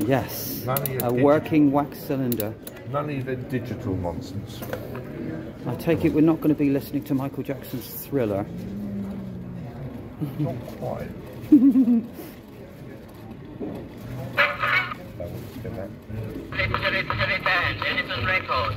Yes. None of your A digi- working wax cylinder. None of the digital nonsense. I take it we're not going to be listening to Michael Jackson's Thriller. Not quite. I wouldn't spin that. Secretary Records.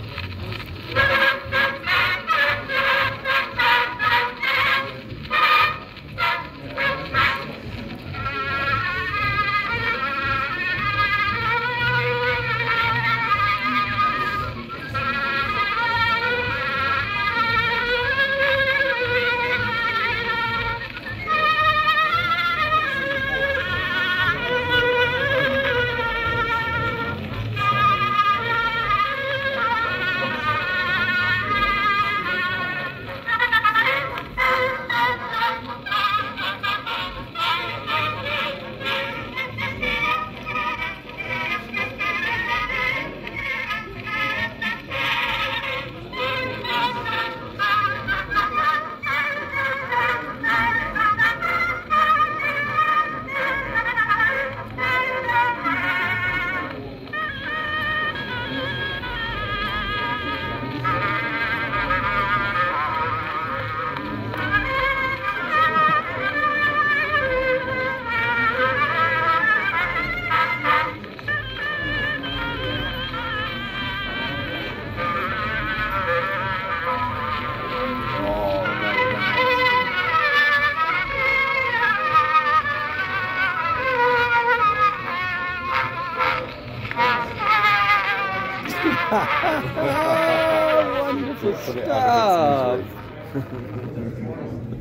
Wonderful Put it other bits stuff. in the sleeve.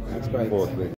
That's great. Fourthly.